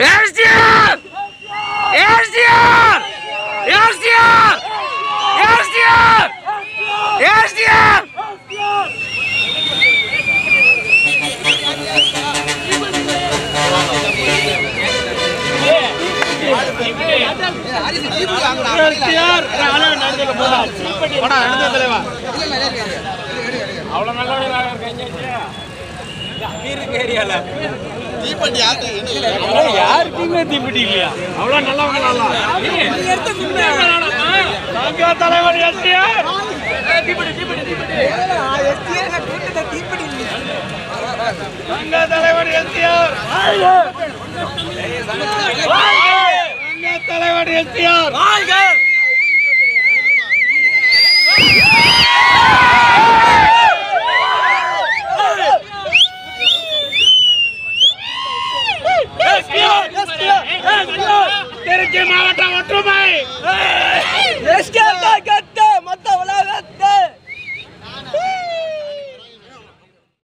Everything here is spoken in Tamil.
STR STR STR STR STR யாருக்குமே தீப்பெட்டி இல்லையா? அவ்வளவு நல்லவங்களா தலைவர் எஸ்டிஆர் தலைவர் எஸ்டிஆர் நாங்க தலைவர் எஸ்டிஆர் ఎస్కే మావట ఒట్టుమాయి ఎస్కే